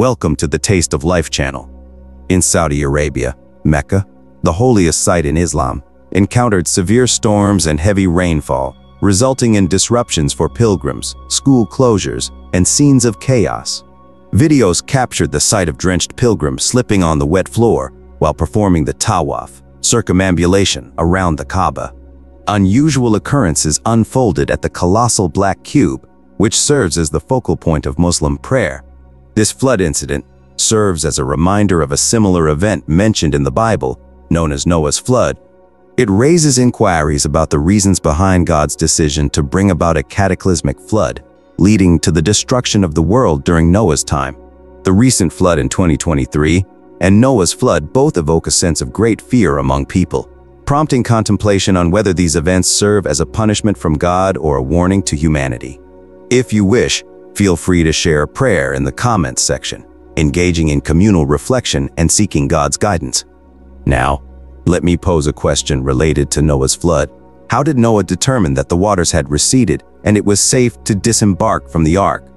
Welcome to the Taste of Life channel. In Saudi Arabia, Mecca, the holiest site in Islam, encountered severe storms and heavy rainfall, resulting in disruptions for pilgrims, school closures, and scenes of chaos. Videos captured the sight of drenched pilgrims slipping on the wet floor while performing the tawaf, circumambulation, around the Kaaba. Unusual occurrences unfolded at the colossal black cube, which serves as the focal point of Muslim prayer. This flood incident serves as a reminder of a similar event mentioned in the Bible, known as Noah's flood. It raises inquiries about the reasons behind God's decision to bring about a cataclysmic flood, leading to the destruction of the world during Noah's time. The recent flood in 2023 and Noah's flood both evoke a sense of great fear among people, prompting contemplation on whether these events serve as a punishment from God or a warning to humanity. If you wish, feel free to share a prayer in the comments section, engaging in communal reflection and seeking God's guidance. Now, let me pose a question related to Noah's flood. How did Noah determine that the waters had receded and it was safe to disembark from the ark?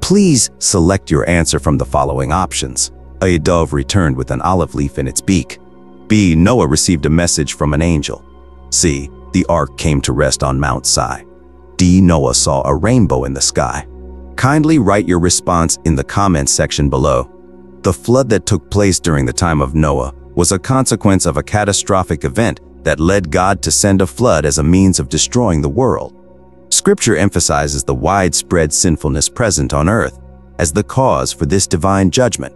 Please select your answer from the following options. A dove returned with an olive leaf in its beak. B. Noah received a message from an angel. C. The ark came to rest on Mount Si. D. Noah saw a rainbow in the sky. Kindly write your response in the comments section below. The flood that took place during the time of Noah was a consequence of a catastrophic event that led God to send a flood as a means of destroying the world. Scripture emphasizes the widespread sinfulness present on earth as the cause for this divine judgment.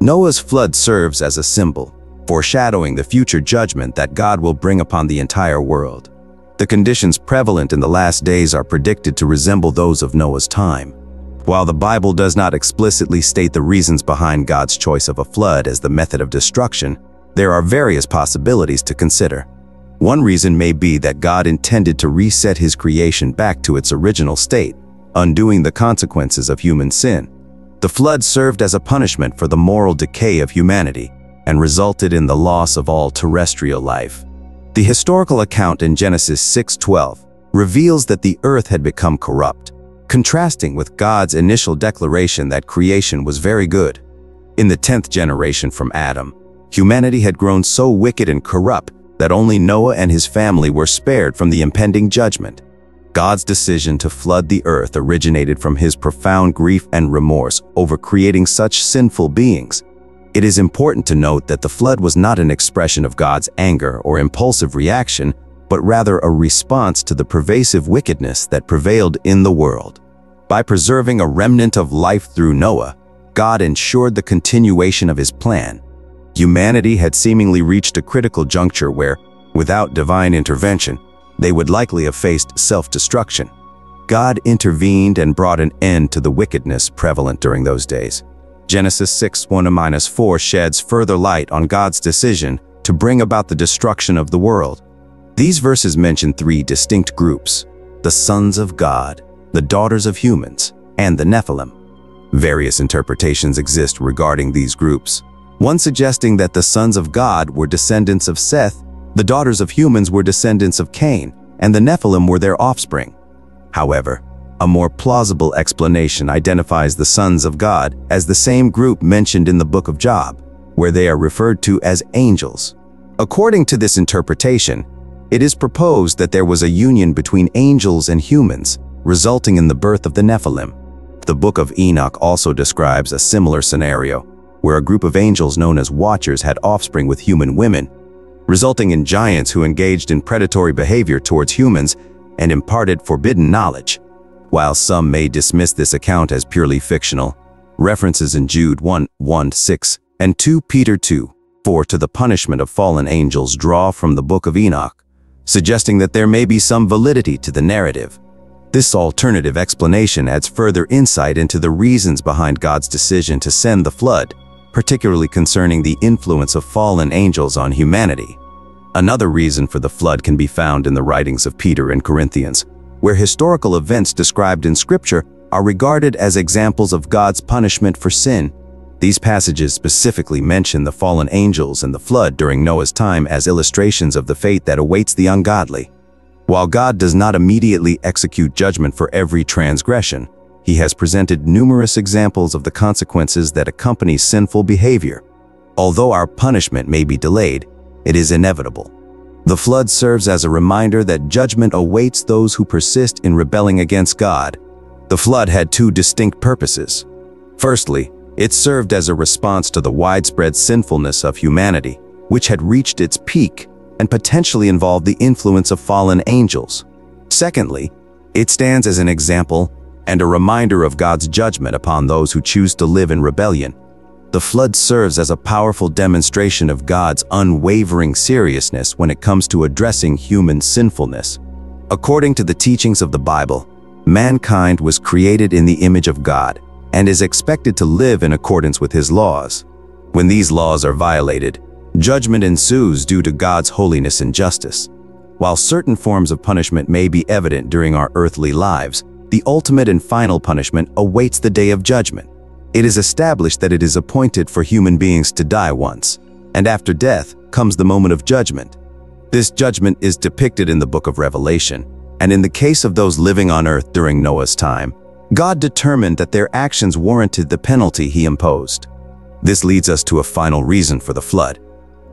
Noah's flood serves as a symbol, foreshadowing the future judgment that God will bring upon the entire world. The conditions prevalent in the last days are predicted to resemble those of Noah's time. While the Bible does not explicitly state the reasons behind God's choice of a flood as the method of destruction, there are various possibilities to consider. One reason may be that God intended to reset his creation back to its original state, undoing the consequences of human sin. The flood served as a punishment for the moral decay of humanity and resulted in the loss of all terrestrial life. The historical account in Genesis 6.12 reveals that the earth had become corrupt, contrasting with God's initial declaration that creation was very good. In the 10th generation from Adam, humanity had grown so wicked and corrupt that only Noah and his family were spared from the impending judgment. God's decision to flood the earth originated from his profound grief and remorse over creating such sinful beings. It is important to note that the flood was not an expression of God's anger or impulsive reaction, but rather a response to the pervasive wickedness that prevailed in the world. By preserving a remnant of life through Noah, God ensured the continuation of his plan. Humanity had seemingly reached a critical juncture where, without divine intervention, they would likely have faced self-destruction. God intervened and brought an end to the wickedness prevalent during those days. Genesis 6 1-4 sheds further light on God's decision to bring about the destruction of the world. These verses mention three distinct groups, the sons of God, the daughters of humans, and the Nephilim. Various interpretations exist regarding these groups, one suggesting that the sons of God were descendants of Seth the daughters of humans were descendants of Cain, and the Nephilim were their offspring. However, a more plausible explanation identifies the sons of God as the same group mentioned in the book of Job, where they are referred to as angels. According to this interpretation, it is proposed that there was a union between angels and humans, resulting in the birth of the Nephilim. The book of Enoch also describes a similar scenario, where a group of angels known as Watchers had offspring with human women, resulting in giants who engaged in predatory behavior towards humans and imparted forbidden knowledge. While some may dismiss this account as purely fictional, references in Jude 1, 1, 6 and 2 Peter 2, 4 to the punishment of fallen angels draw from the Book of Enoch, suggesting that there may be some validity to the narrative. This alternative explanation adds further insight into the reasons behind God's decision to send the flood, particularly concerning the influence of fallen angels on humanity. Another reason for the flood can be found in the writings of Peter and Corinthians, where historical events described in Scripture are regarded as examples of God's punishment for sin. These passages specifically mention the fallen angels and the flood during Noah's time as illustrations of the fate that awaits the ungodly. While God does not immediately execute judgment for every transgression, he has presented numerous examples of the consequences that accompany sinful behavior. Although our punishment may be delayed, it is inevitable. The flood serves as a reminder that judgment awaits those who persist in rebelling against God. The flood had two distinct purposes. Firstly, it served as a response to the widespread sinfulness of humanity, which had reached its peak and potentially involve the influence of fallen angels. Secondly, it stands as an example and a reminder of God's judgment upon those who choose to live in rebellion. The flood serves as a powerful demonstration of God's unwavering seriousness when it comes to addressing human sinfulness. According to the teachings of the Bible, mankind was created in the image of God and is expected to live in accordance with his laws. When these laws are violated, judgment ensues due to God's holiness and justice. While certain forms of punishment may be evident during our earthly lives, the ultimate and final punishment awaits the day of judgment. It is established that it is appointed for human beings to die once, and after death comes the moment of judgment. This judgment is depicted in the book of Revelation, and in the case of those living on earth during Noah's time, God determined that their actions warranted the penalty he imposed. This leads us to a final reason for the flood.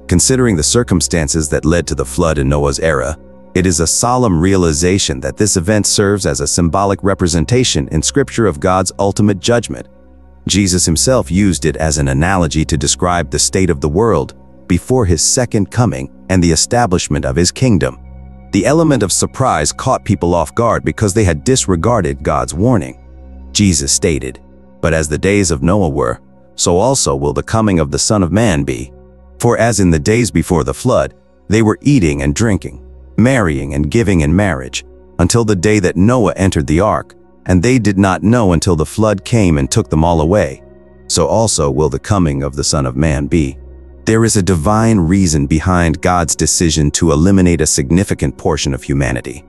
Considering the circumstances that led to the flood in Noah's era, it is a solemn realization that this event serves as a symbolic representation in Scripture of God's ultimate judgment. Jesus himself used it as an analogy to describe the state of the world before his second coming and the establishment of his kingdom. The element of surprise caught people off guard because they had disregarded God's warning. Jesus stated, But as the days of Noah were, so also will the coming of the Son of Man be. For as in the days before the flood, they were eating and drinking, marrying and giving in marriage, until the day that Noah entered the ark, and they did not know until the flood came and took them all away. So also will the coming of the Son of Man be. There is a divine reason behind God's decision to eliminate a significant portion of humanity.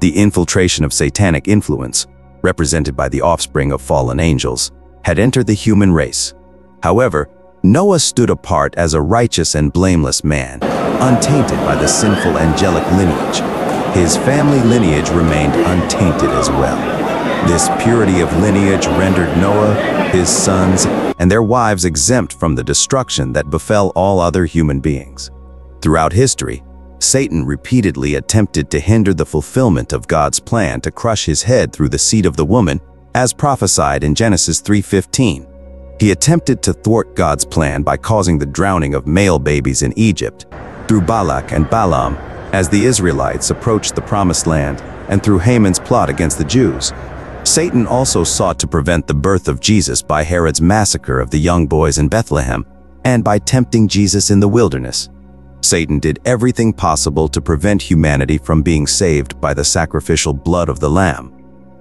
The infiltration of satanic influence, represented by the offspring of fallen angels, had entered the human race. However, Noah stood apart as a righteous and blameless man, untainted by the sinful angelic lineage. His family lineage remained untainted as well. This purity of lineage rendered Noah, his sons, and their wives exempt from the destruction that befell all other human beings. Throughout history, Satan repeatedly attempted to hinder the fulfillment of God's plan to crush his head through the seed of the woman, as prophesied in Genesis 3.15. He attempted to thwart God's plan by causing the drowning of male babies in Egypt, through Balak and Balaam, as the Israelites approached the Promised Land, and through Haman's plot against the Jews. Satan also sought to prevent the birth of Jesus by Herod's massacre of the young boys in Bethlehem, and by tempting Jesus in the wilderness. Satan did everything possible to prevent humanity from being saved by the sacrificial blood of the Lamb.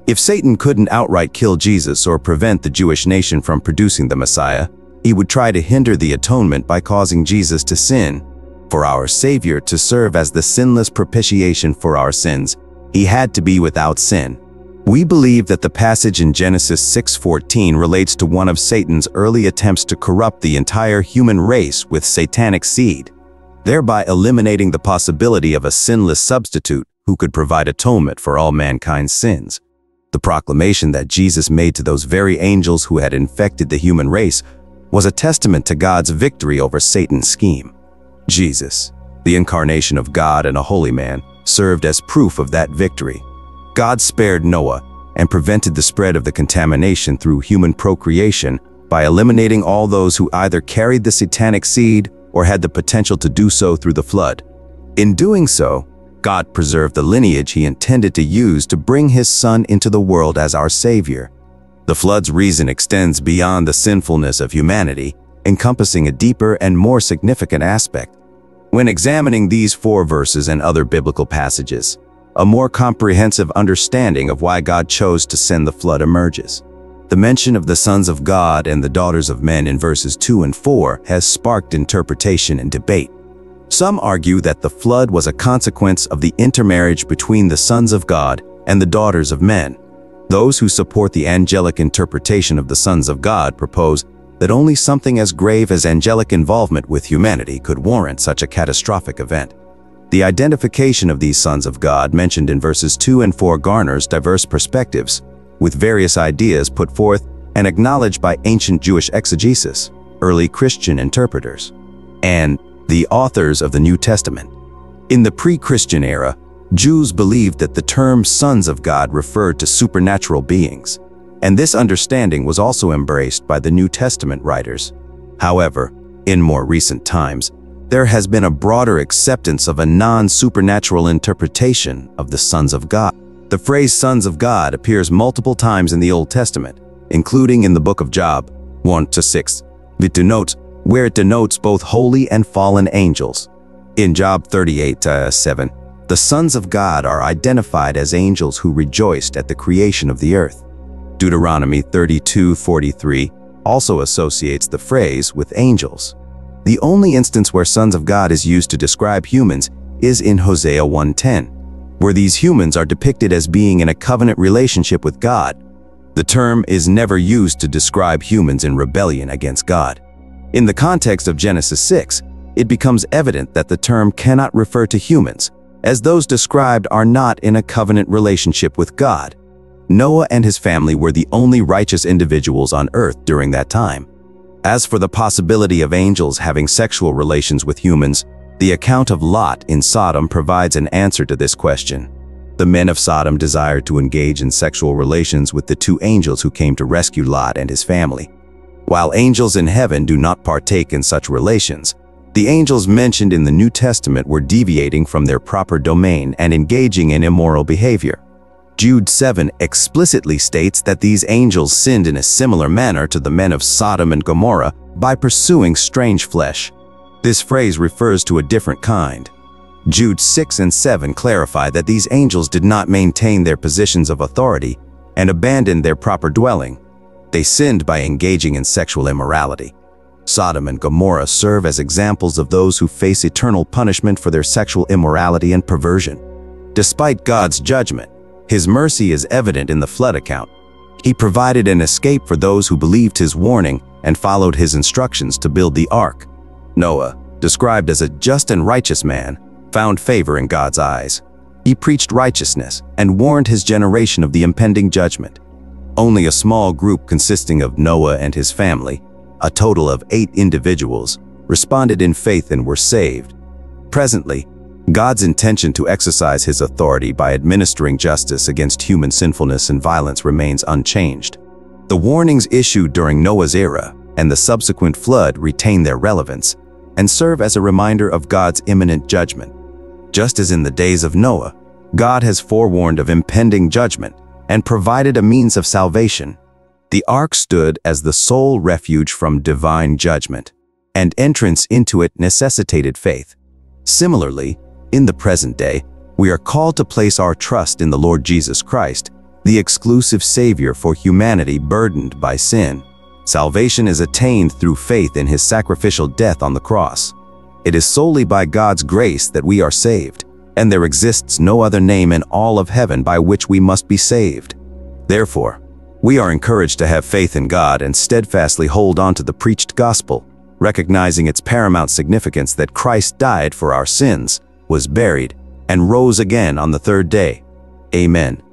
If Satan couldn't outright kill Jesus or prevent the Jewish nation from producing the Messiah, he would try to hinder the atonement by causing Jesus to sin. For our Savior to serve as the sinless propitiation for our sins, he had to be without sin. We believe that the passage in Genesis 6.14 relates to one of Satan's early attempts to corrupt the entire human race with satanic seed, thereby eliminating the possibility of a sinless substitute who could provide atonement for all mankind's sins. The proclamation that Jesus made to those very angels who had infected the human race was a testament to God's victory over Satan's scheme. Jesus, the incarnation of God and a holy man, served as proof of that victory. God spared Noah and prevented the spread of the contamination through human procreation by eliminating all those who either carried the satanic seed or had the potential to do so through the flood. In doing so, God preserved the lineage he intended to use to bring his son into the world as our savior. The flood's reason extends beyond the sinfulness of humanity, encompassing a deeper and more significant aspect. When examining these four verses and other biblical passages, a more comprehensive understanding of why God chose to send the flood emerges. The mention of the sons of God and the daughters of men in verses 2 and 4 has sparked interpretation and debate. Some argue that the flood was a consequence of the intermarriage between the sons of God and the daughters of men. Those who support the angelic interpretation of the sons of God propose that only something as grave as angelic involvement with humanity could warrant such a catastrophic event. The identification of these sons of God mentioned in verses 2 and 4 garners diverse perspectives. with various ideas put forth and acknowledged by ancient Jewish exegesis, early Christian interpreters, and the authors of the New Testament. In the pre-Christian era, Jews believed that the term sons of God referred to supernatural beings, and this understanding was also embraced by the New Testament writers. However, in more recent times, there has been a broader acceptance of a non-supernatural interpretation of the sons of God. The phrase sons of God appears multiple times in the Old Testament, including in the book of Job 1 to 6, it denotes where it denotes both holy and fallen angels. In Job 38 to 7, the sons of God are identified as angels who rejoiced at the creation of the earth. Deuteronomy 32:43 also associates the phrase with angels. The only instance where sons of God is used to describe humans is in Hosea 1:10, where these humans are depicted as being in a covenant relationship with God. The term is never used to describe humans in rebellion against God. In the context of Genesis 6, it becomes evident that the term cannot refer to humans, as those described are not in a covenant relationship with God. Noah and his family were the only righteous individuals on earth during that time. As for the possibility of angels having sexual relations with humans, the account of Lot in Sodom provides an answer to this question. The men of Sodom desired to engage in sexual relations with the two angels who came to rescue Lot and his family. While angels in heaven do not partake in such relations, the angels mentioned in the New Testament were deviating from their proper domain and engaging in immoral behavior. Jude 7 explicitly states that these angels sinned in a similar manner to the men of Sodom and Gomorrah by pursuing strange flesh. This phrase refers to a different kind. Jude 6 and 7 clarify that these angels did not maintain their positions of authority and abandoned their proper dwelling. They sinned by engaging in sexual immorality. Sodom and Gomorrah serve as examples of those who face eternal punishment for their sexual immorality and perversion. Despite God's judgment, his mercy is evident in the flood account. He provided an escape for those who believed his warning and followed his instructions to build the ark. Noah, described as a just and righteous man, found favor in God's eyes. He preached righteousness and warned his generation of the impending judgment. Only a small group consisting of Noah and his family a total of eight individuals, responded in faith and were saved. Presently, God's intention to exercise his authority by administering justice against human sinfulness and violence remains unchanged. The warnings issued during Noah's era and the subsequent flood retain their relevance and serve as a reminder of God's imminent judgment. Just as in the days of Noah, God has forewarned of impending judgment and provided a means of salvation the ark stood as the sole refuge from divine judgment, and entrance into it necessitated faith. Similarly, in the present day, we are called to place our trust in the Lord Jesus Christ, the exclusive Savior for humanity burdened by sin. Salvation is attained through faith in his sacrificial death on the cross. It is solely by God's grace that we are saved, and there exists no other name in all of heaven by which we must be saved. Therefore, we are encouraged to have faith in God and steadfastly hold on to the preached gospel, recognizing its paramount significance that Christ died for our sins, was buried, and rose again on the third day. Amen.